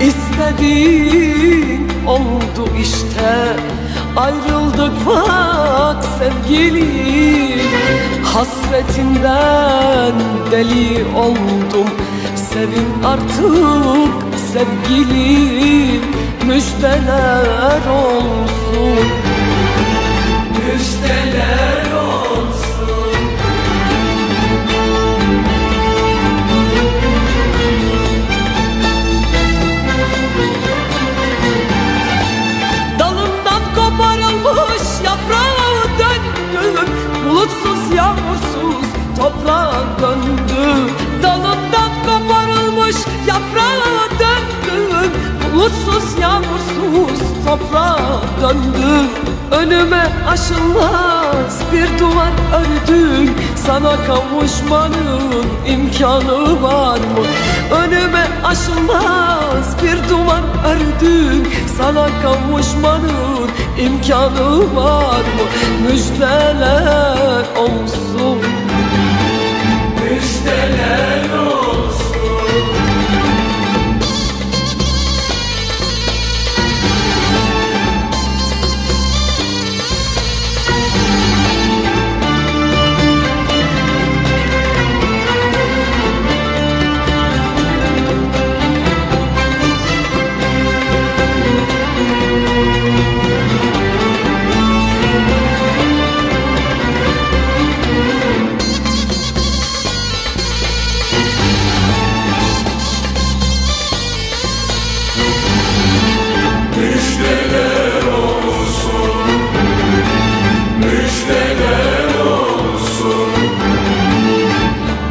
istedin oldu işte Ayrıldık bak sevgilim. Hasretinden deli oldum Sevin artık sevgilim. Müjdeler olsun. Bulutsuz yağmursuz toprağa döndüm. Dalından koparılmış yaprağa döndüm. Bulutsuz yağmursuz toprağa döndüm Önüme aşılmaz bir duvar ördün Sana kavuşmanın imkanı var mı? Önüme aşılmaz bir duvar ördün Sana kavuşmanın imkanı var mı? Müjdeler olsun. Müjdeler olsun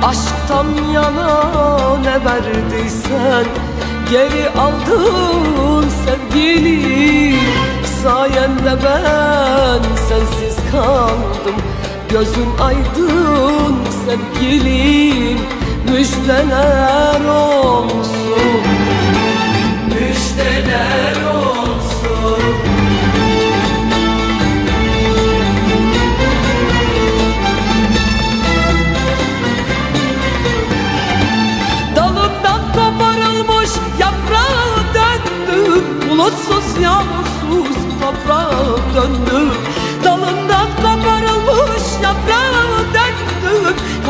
Aşktan yana ne verdiysen Geri aldın sevgili. Sayende ben sensiz kaldım Gözün aydın sevgilim. Müjdeler olsun Müjdeler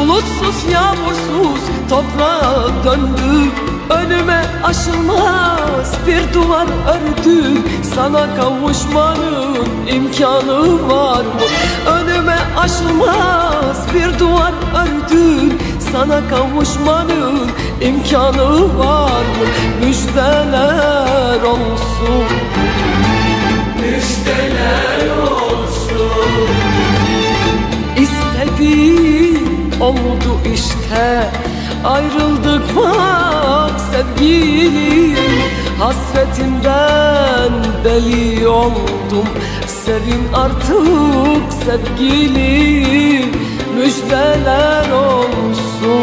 Bulutsuz yağmursuz toprağa döndüm Önüme aşılmaz bir duvar ördüm Sana kavuşmanın imkanı var mı? Önüme aşılmaz bir duvar ördüm Sana kavuşmanın imkanı var mı? Müjdeler olsun oldu işte. Ayrıldık bak sevgilim? Hasretinden deli oldum. Sevin artık sevgilim. Müjdeler olsun